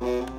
you.